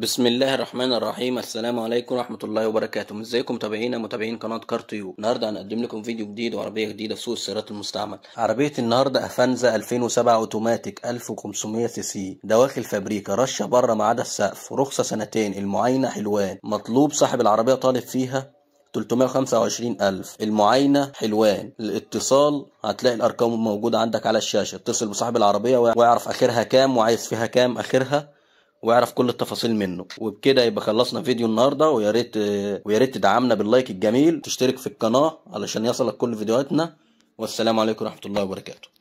بسم الله الرحمن الرحيم. السلام عليكم ورحمة الله وبركاته. ازيكم؟ متابعينا؟ متابعين قناة كارتيو النهاردة هنقدم لكم فيديو جديد وعربية جديدة في سوق السيارات المستعمل. عربية النهاردة افانزا 2007 أوتوماتيك 1500 سي سي. دواخل فابريكا رشة بره ما عدا السقف رخصة سنتين المعاينة حلوان. مطلوب صاحب العربية طالب فيها 325 ألف. المعاينة حلوان. الاتصال هتلاقي الأرقام موجودة عندك على الشاشة. اتصل بصاحب العربية ويعرف آخرها كام وعايز فيها كام آخرها. ويعرف كل التفاصيل منه. وبكده يبقى خلصنا فيديو النهارده ويا ريت ويا ريت تدعمنا باللايك الجميل تشترك في القناة علشان يصلك كل فيديوهاتنا. والسلام عليكم ورحمة الله وبركاته.